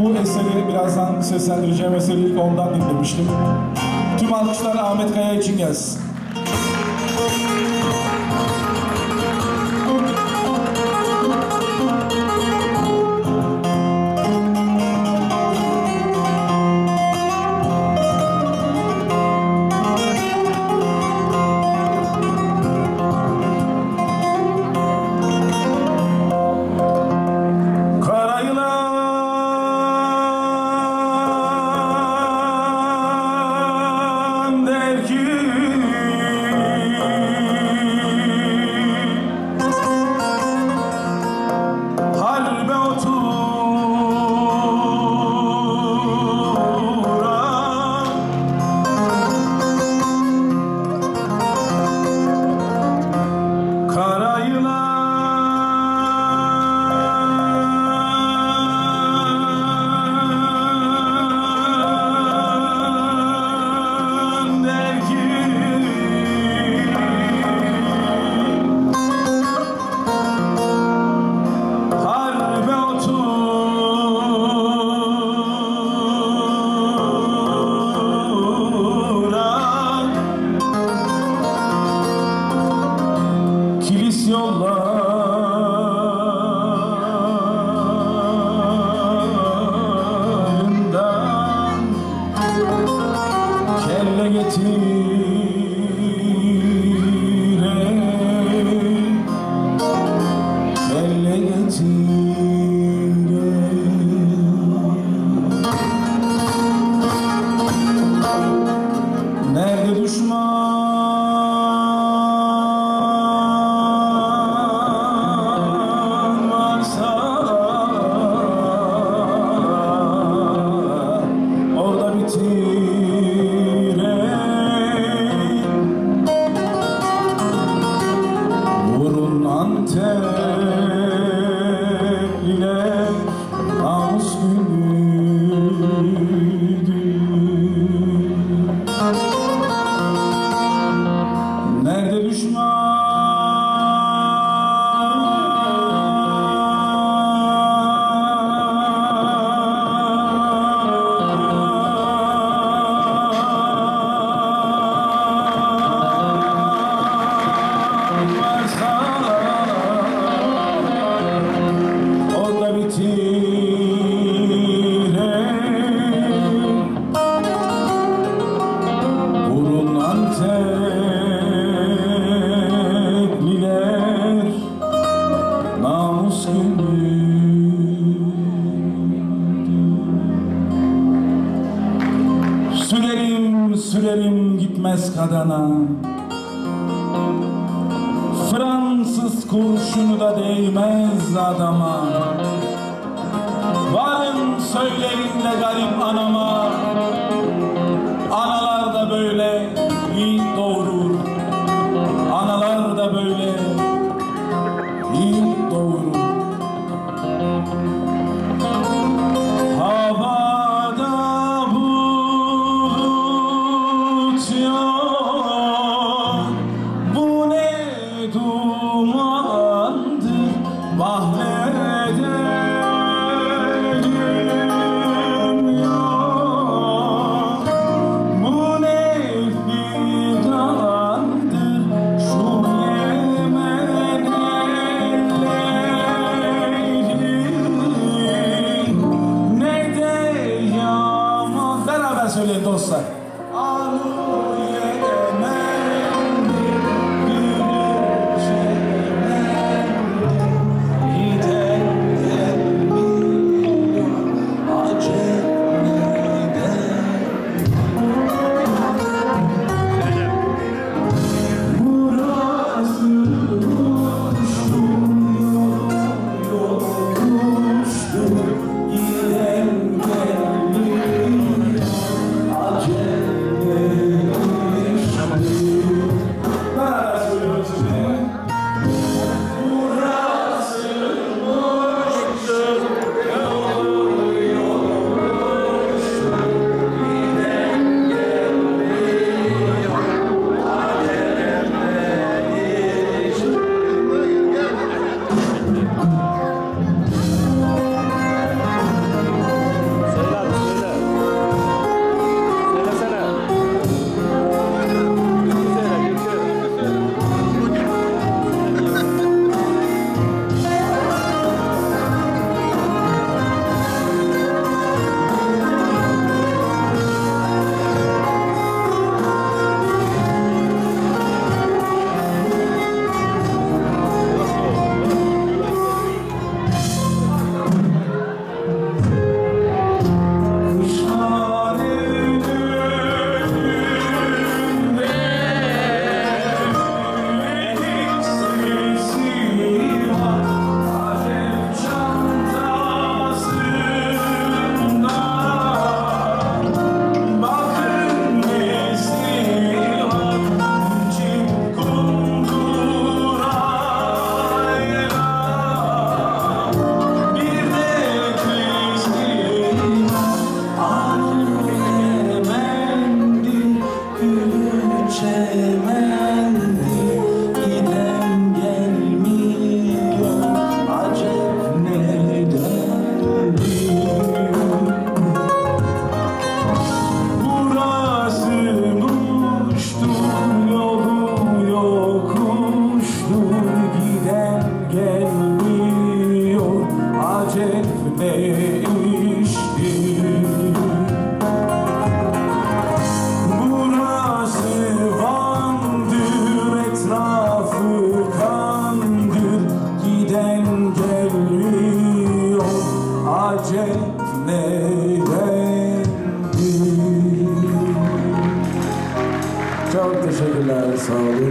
Bu eseri birazdan seslendireceğim eseri ilk ondan dinlemiştim. Tüm alkışlar Ahmet Kaya için gelsin. Kilis yollarından Kelle getire Kelle getire. Nerede düşman Ooh. Sürerim sürerim gitmez kadana. Fransız kurşunu da değmez adama. Varın söyleyin de garip anama. Analar da böyle yiğit doğurur. Analar da böyle Marcelo iştir Burası Van'dır etrafı kandır Giden gelmiyor acep nedendir Çok teşekkürler sağ olun.